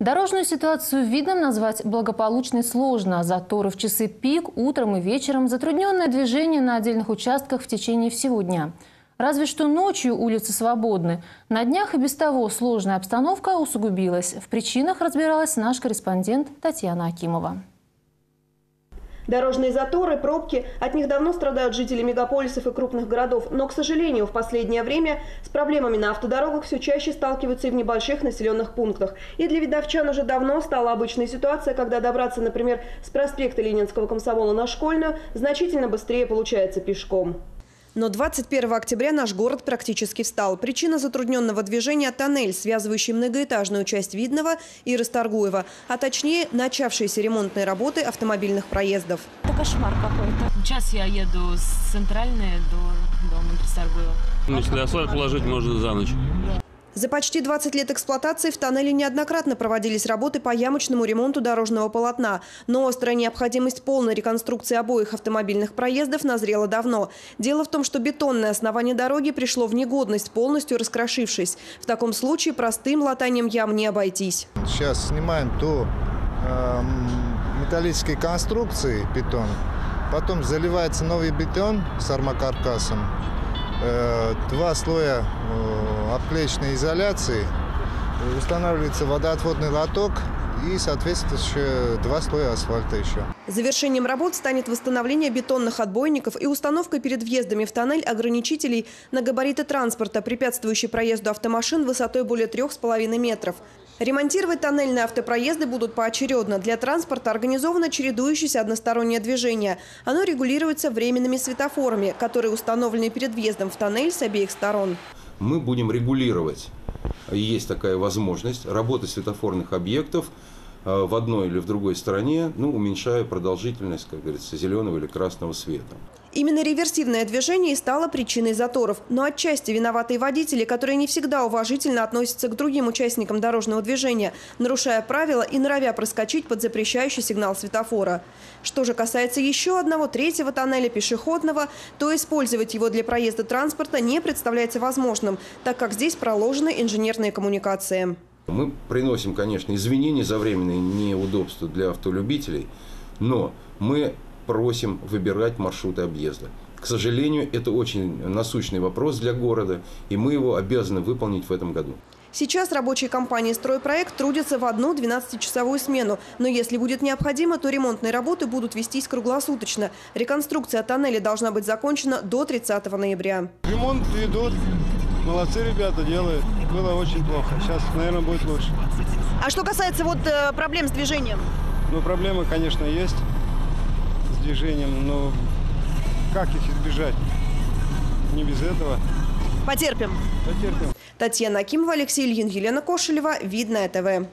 Дорожную ситуацию в Видном назвать благополучной сложно. Заторы в часы пик, утром и вечером, затрудненное движение на отдельных участках в течение всего дня. Разве что ночью улицы свободны. На днях и без того сложная обстановка усугубилась. В причинах разбиралась наш корреспондент Татьяна Акимова. Дорожные заторы, пробки, от них давно страдают жители мегаполисов и крупных городов. Но, к сожалению, в последнее время с проблемами на автодорогах все чаще сталкиваются и в небольших населенных пунктах. И для видовчан уже давно стала обычной ситуация, когда добраться, например, с проспекта Ленинского комсомола на Школьную значительно быстрее получается пешком. Но 21 октября наш город практически встал. Причина затрудненного движения – тоннель, связывающий многоэтажную часть Видного и Расторгуева, а точнее начавшиеся ремонтные работы автомобильных проездов. Это кошмар какой-то. Сейчас я еду с центральной до дома Расторгуева. Если асфальт положить, можно за ночь. За почти 20 лет эксплуатации в тоннеле неоднократно проводились работы по ямочному ремонту дорожного полотна. Но острая необходимость полной реконструкции обоих автомобильных проездов назрела давно. Дело в том, что бетонное основание дороги пришло в негодность, полностью раскрошившись. В таком случае простым латанием ям не обойтись. Сейчас снимаем то э, металлической конструкции бетон, потом заливается новый бетон с армокаркасом, два слоя э, обклеечной изоляции, устанавливается водоотводный лоток и, соответственно, еще два слоя асфальта еще. Завершением работ станет восстановление бетонных отбойников и установка перед въездами в тоннель ограничителей на габариты транспорта, препятствующие проезду автомашин высотой более 3,5 метров. Ремонтировать тоннельные автопроезды будут поочередно. Для транспорта организовано чередующееся одностороннее движение. Оно регулируется временными светофорами, которые установлены перед въездом в тоннель с обеих сторон. Мы будем регулировать, есть такая возможность, работы светофорных объектов э, в одной или в другой стороне, ну, уменьшая продолжительность, как говорится, зеленого или красного света. Именно реверсивное движение и стало причиной заторов. Но отчасти виноваты водители, которые не всегда уважительно относятся к другим участникам дорожного движения, нарушая правила и норовя проскочить под запрещающий сигнал светофора. Что же касается еще одного третьего тоннеля пешеходного, то использовать его для проезда транспорта не представляется возможным, так как здесь проложены инженерные коммуникации. Мы приносим, конечно, извинения за временные неудобства для автолюбителей, но мы просим выбирать маршруты объезда. К сожалению, это очень насущный вопрос для города, и мы его обязаны выполнить в этом году. Сейчас рабочие компании «Стройпроект» трудятся в одну 12-часовую смену. Но если будет необходимо, то ремонтные работы будут вестись круглосуточно. Реконструкция тоннеля должна быть закончена до 30 ноября. Ремонт ведут. Молодцы ребята делают. Было очень плохо. Сейчас, наверное, будет лучше. А что касается вот э, проблем с движением? Ну, проблемы, конечно, есть с движением, но как их избежать? Не без этого. Потерпим. Потерпим. Татьяна Акимова, Алексей Ильин, Елена Кошелева. Видное ТВ.